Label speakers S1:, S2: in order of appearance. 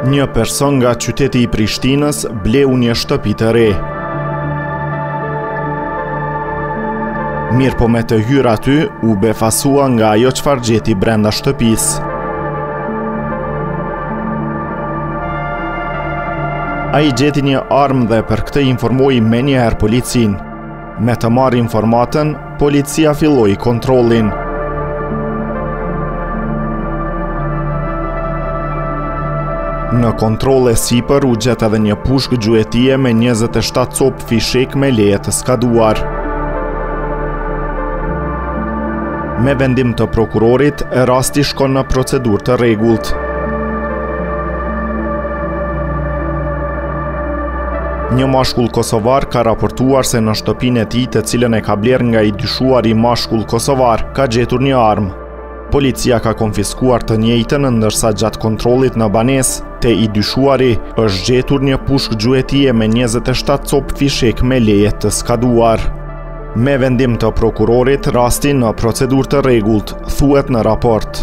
S1: Një person nga qyteti i Prishtinës bleu një shtëpi të re. Mirëpo me të hyrë aty, u befasua nga ajo çfarë gjeti brenda shtëpisë. Ai gjeti një armë dhe për këtë informoi menjëherë policinë. Me të marrë informatën, policia filloi kontrollin. Në kontroll e sipër u gjet edhe një pushkë gjuetie me 27 copë Fishekë me leje të skaduar. Me vendim të prokurorit, rasti shkon në procedurë të rregullt. Një mashkull kosovar ka raportuar se në shtëpinë e tij të cilën e ka blerë nga i dyshuari mashkull kosovar, ka gjetur një armë. Policia ka konfiskuar të njëjtën ndërsa gjatë kontrollit në banesë, te i dyshuari, është gjetur një pushkë gjuetie me 27 copë fishekë me leje të skaduar. Me vendim të prokurorit, rasti në procedurë të rregullt, thuhet në raport.